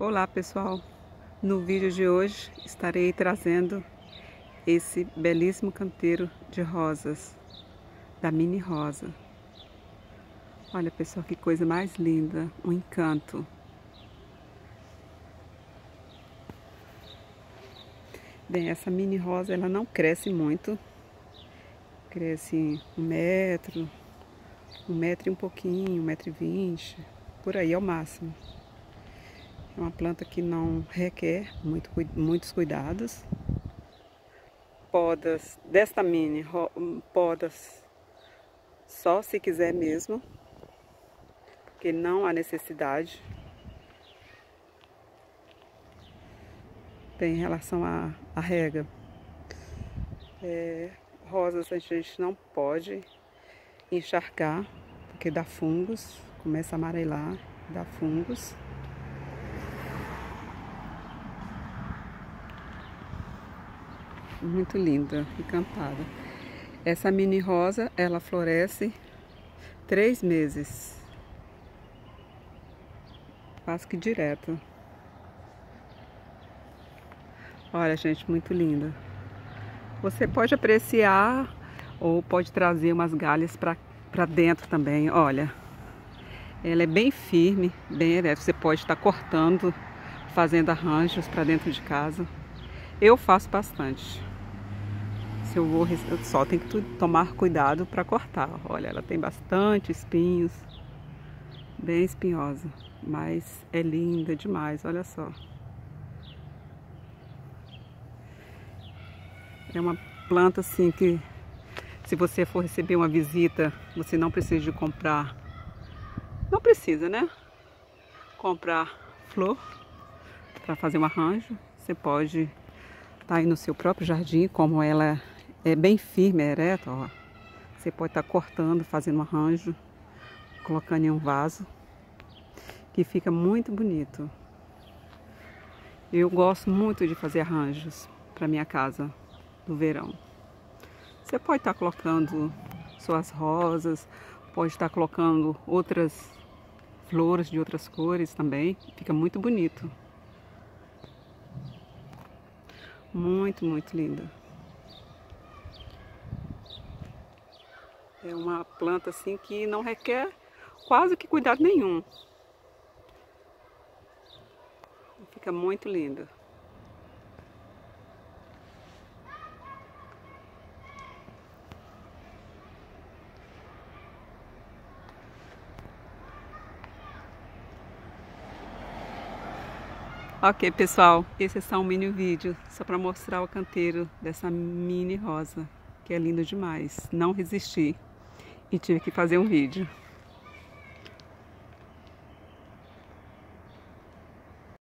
Olá pessoal, no vídeo de hoje estarei trazendo esse belíssimo canteiro de rosas da Mini Rosa. Olha pessoal que coisa mais linda, um encanto. Bem, essa Mini Rosa ela não cresce muito, cresce um metro, um metro e um pouquinho, um metro e vinte, por aí é o máximo. Uma planta que não requer muito, muitos cuidados. Podas desta mini, podas só se quiser mesmo, porque não há necessidade. Tem relação à, à rega. É, rosas a gente não pode encharcar, porque dá fungos, começa a amarelar, dá fungos. Muito linda, encantada. Essa mini rosa, ela floresce três meses. Quase que direto. Olha, gente, muito linda. Você pode apreciar ou pode trazer umas galhas para dentro também. Olha, ela é bem firme, bem ereta. Você pode estar cortando, fazendo arranjos para dentro de casa. Eu faço bastante se eu vou só tem que tomar cuidado para cortar. Olha, ela tem bastante espinhos, bem espinhosa, mas é linda demais, olha só. É uma planta assim que se você for receber uma visita, você não precisa de comprar, não precisa, né? Comprar flor para fazer um arranjo. Você pode estar tá aí no seu próprio jardim, como ela é bem firme, é ereto, ó. Você pode estar tá cortando, fazendo um arranjo, colocando em um vaso, que fica muito bonito. Eu gosto muito de fazer arranjos para minha casa no verão. Você pode estar tá colocando suas rosas, pode estar tá colocando outras flores de outras cores também, fica muito bonito. Muito, muito linda. É uma planta assim que não requer quase que cuidado nenhum. Fica muito linda. Ok, pessoal, esse é só um mini vídeo, só para mostrar o canteiro dessa mini rosa, que é lindo demais. Não resisti e tive que fazer um vídeo.